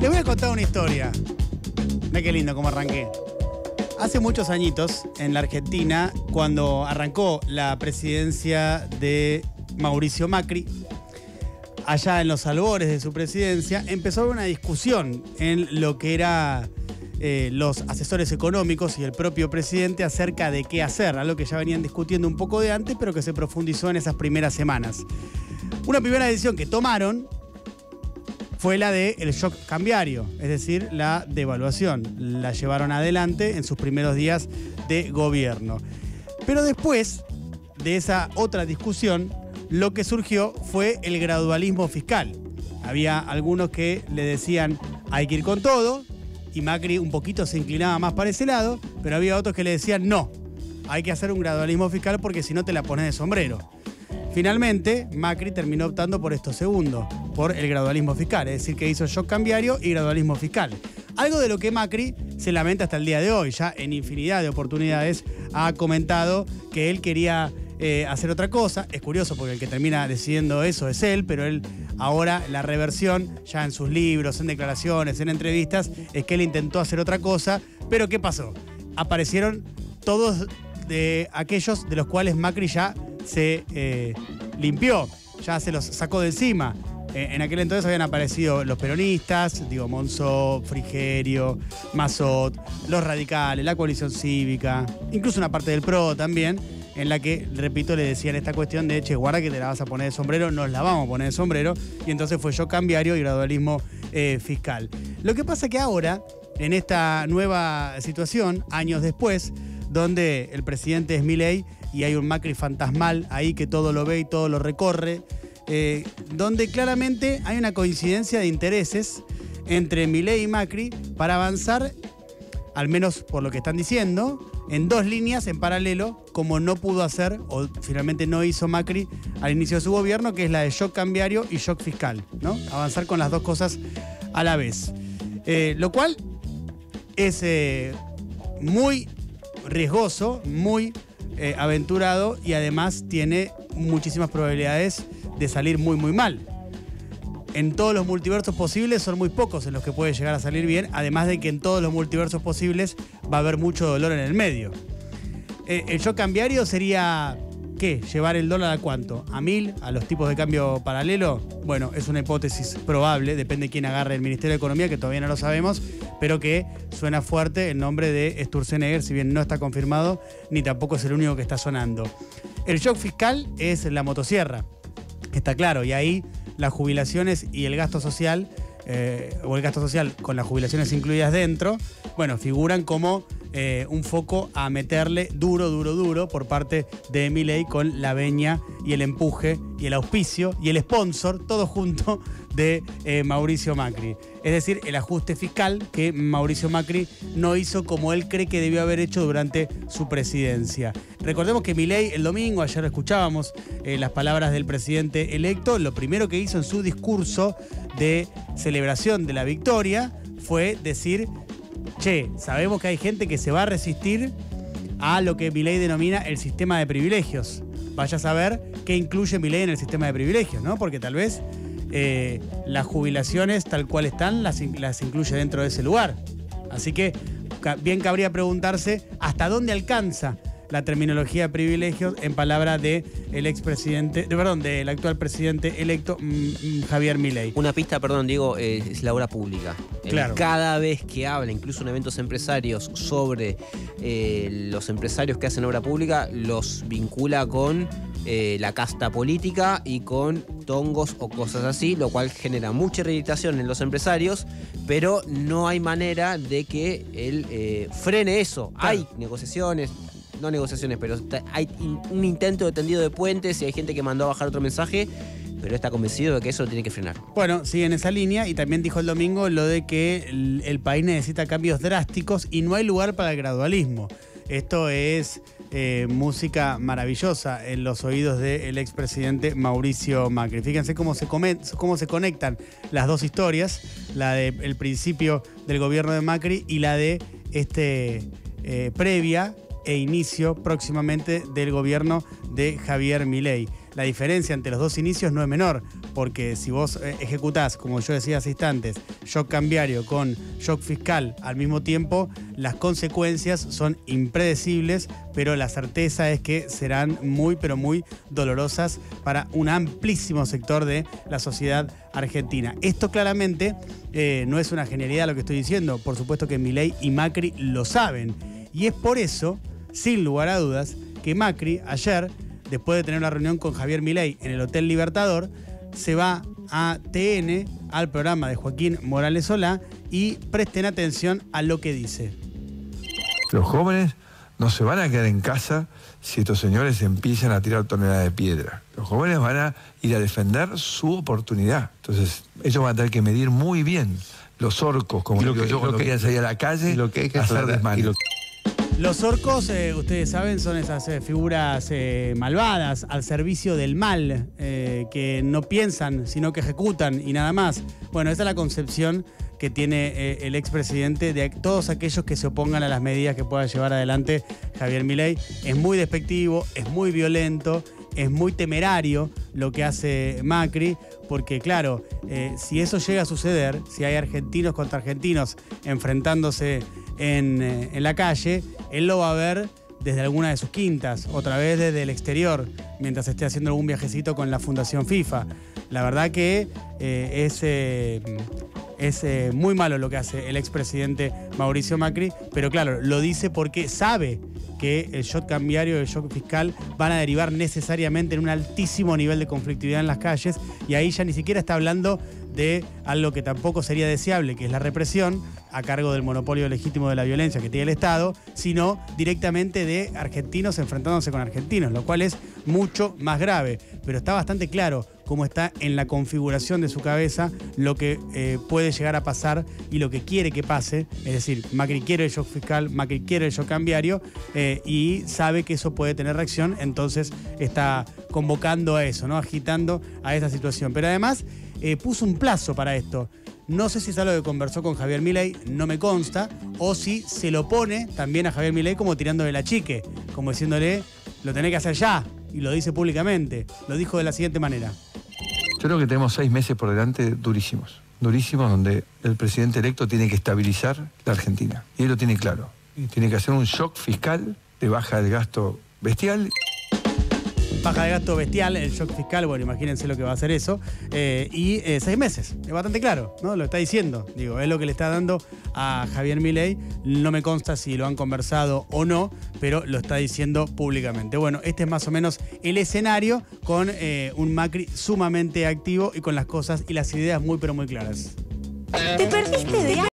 Les voy a contar una historia. Ve qué lindo cómo arranqué. Hace muchos añitos, en la Argentina, cuando arrancó la presidencia de Mauricio Macri, allá en los albores de su presidencia, empezó una discusión en lo que era eh, los asesores económicos y el propio presidente acerca de qué hacer, algo que ya venían discutiendo un poco de antes, pero que se profundizó en esas primeras semanas. Una primera decisión que tomaron fue la del el shock cambiario, es decir, la devaluación. La llevaron adelante en sus primeros días de gobierno. Pero después de esa otra discusión, lo que surgió fue el gradualismo fiscal. Había algunos que le decían hay que ir con todo, y Macri un poquito se inclinaba más para ese lado, pero había otros que le decían no, hay que hacer un gradualismo fiscal porque si no te la pones de sombrero. Finalmente, Macri terminó optando por esto segundo, por el gradualismo fiscal, es decir, que hizo shock cambiario y gradualismo fiscal. Algo de lo que Macri se lamenta hasta el día de hoy, ya en infinidad de oportunidades ha comentado que él quería eh, hacer otra cosa. Es curioso porque el que termina decidiendo eso es él, pero él ahora la reversión, ya en sus libros, en declaraciones, en entrevistas, es que él intentó hacer otra cosa, pero ¿qué pasó? Aparecieron todos de aquellos de los cuales Macri ya se eh, limpió, ya se los sacó de encima. Eh, en aquel entonces habían aparecido los peronistas, digo, Monzó, Frigerio, Mazot, los radicales, la coalición cívica, incluso una parte del PRO también, en la que, repito, le decían esta cuestión de, che, guarda que te la vas a poner de sombrero, nos la vamos a poner de sombrero, y entonces fue yo cambiario y gradualismo eh, fiscal. Lo que pasa que ahora, en esta nueva situación, años después, donde el presidente es Milei y hay un Macri fantasmal ahí que todo lo ve y todo lo recorre, eh, donde claramente hay una coincidencia de intereses entre Milei y Macri para avanzar, al menos por lo que están diciendo, en dos líneas en paralelo, como no pudo hacer o finalmente no hizo Macri al inicio de su gobierno, que es la de shock cambiario y shock fiscal, ¿no? Avanzar con las dos cosas a la vez. Eh, lo cual es eh, muy riesgoso, muy aventurado y además tiene muchísimas probabilidades de salir muy muy mal. En todos los multiversos posibles son muy pocos en los que puede llegar a salir bien, además de que en todos los multiversos posibles va a haber mucho dolor en el medio. Eh, el shock cambiario sería, ¿qué? ¿Llevar el dólar a cuánto? ¿A mil? ¿A los tipos de cambio paralelo? Bueno, es una hipótesis probable, depende de quién agarre el Ministerio de Economía, que todavía no lo sabemos, pero que suena fuerte el nombre de Sturzenegger, si bien no está confirmado, ni tampoco es el único que está sonando. El shock fiscal es la motosierra, está claro, y ahí las jubilaciones y el gasto social, eh, o el gasto social con las jubilaciones incluidas dentro, bueno, figuran como eh, un foco a meterle duro, duro, duro por parte de Milei con la veña y el empuje y el auspicio y el sponsor, todo junto de eh, Mauricio Macri. Es decir, el ajuste fiscal que Mauricio Macri no hizo como él cree que debió haber hecho durante su presidencia. Recordemos que Milei el domingo, ayer escuchábamos eh, las palabras del presidente electo, lo primero que hizo en su discurso de celebración de la victoria fue decir che, sabemos que hay gente que se va a resistir a lo que Milei denomina el sistema de privilegios. Vaya a saber qué incluye Milei en el sistema de privilegios, ¿no? Porque tal vez eh, las jubilaciones tal cual están las, incluye dentro de ese lugar. Así que bien cabría preguntarse hasta dónde alcanza la terminología de privilegios en palabra de el expresidente, de, perdón, del actual presidente electo mm, mm, Javier Milei. Una pista, perdón, digo, es la obra pública. Claro. Cada vez que habla, incluso en eventos empresarios, sobre eh, los empresarios que hacen obra pública, los vincula con eh, la casta política y con tongos o cosas así, lo cual genera mucha irritación en los empresarios, pero no hay manera de que él eh, frene eso. Hay negociaciones, no negociaciones, pero hay un intento de tendido de puentes y hay gente que mandó a bajar otro mensaje, pero está convencido de que eso tiene que frenar. Bueno, sigue en esa línea y también dijo el domingo lo de que el, país necesita cambios drásticos y no hay lugar para el gradualismo. Esto es eh, música maravillosa en los oídos del expresidente Mauricio Macri. Fíjense cómo se, cómo se conectan las dos historias, la del principio del gobierno de Macri y la de este eh, previa e inicio próximamente del gobierno de Javier Milei. La diferencia entre los dos inicios no es menor, porque si vos eh, ejecutás, como yo decía hace instantes, shock cambiario con shock fiscal al mismo tiempo, las consecuencias son impredecibles, pero la certeza es que serán muy, pero muy dolorosas para un amplísimo sector de la sociedad argentina. Esto claramente eh, no es una genialidad lo que estoy diciendo, por supuesto que Milei y Macri lo saben. Y es por eso, sin lugar a dudas, que Macri ayer, después de tener una reunión con Javier Milei en el Hotel Libertador, se va a TN, al programa de Joaquín Morales Solá, y presten atención a lo que dice. Los jóvenes no se van a quedar en casa si estos señores empiezan a tirar toneladas de piedra. Los jóvenes van a ir a defender su oportunidad. Entonces, ellos van a tener que medir muy bien los orcos, como lo que, yo cuando quieran salir a la calle, lo que hay que hacer desmanes. Los orcos, eh, ustedes saben, son esas eh, figuras eh, malvadas al servicio del mal, que no piensan, sino que ejecutan y nada más. Bueno, esa es la concepción que tiene el expresidente de todos aquellos que se opongan a las medidas que pueda llevar adelante Javier Milei. Es muy despectivo, es muy violento, es muy temerario lo que hace Macri, porque claro, si eso llega a suceder, si hay argentinos contra argentinos enfrentándose en, en la calle, él lo va a ver desde alguna de sus quintas, otra vez desde el exterior, mientras esté haciendo algún viajecito con la Fundación FIFA. La verdad que eh, es, eh, es eh, muy malo lo que hace el expresidente Mauricio Macri, pero claro, lo dice porque sabe que el shock cambiario y el shock fiscal van a derivar necesariamente en un altísimo nivel de conflictividad en las calles y ahí ya ni siquiera está hablando de algo que tampoco sería deseable, que es la represión a cargo del monopolio legítimo de la violencia que tiene el Estado, sino directamente de argentinos enfrentándose con argentinos, lo cual es mucho más grave. Pero está bastante claro cómo está en la configuración de su cabeza lo que eh, puede llegar a pasar y lo que quiere que pase. Es decir, Macri quiere el shock fiscal, Macri quiere el shock cambiario eh, y sabe que eso puede tener reacción, entonces está convocando a eso, ¿no? agitando a esa situación. Pero además eh, puso un plazo para esto. No sé si es algo que conversó con Javier Milei, no me consta, o si se lo pone también a Javier Milei como tirándole la chique, como diciéndole, lo tenés que hacer ya, y lo dice públicamente. Lo dijo de la siguiente manera. Yo creo que tenemos seis meses por delante durísimos, durísimos donde el presidente electo tiene que estabilizar la Argentina. Y él lo tiene claro. Tiene que hacer un shock fiscal de baja del gasto bestial baja de gasto bestial, el shock fiscal, bueno, imagínense lo que va a hacer eso. Eh, y eh, seis meses, es bastante claro, ¿no? Lo está diciendo. Digo, es lo que le está dando a Javier Milei. No me consta si lo han conversado o no, pero lo está diciendo públicamente. Bueno, este es más o menos el escenario con eh, un Macri sumamente activo y con las cosas y las ideas muy, pero muy claras. ¿Te perdiste de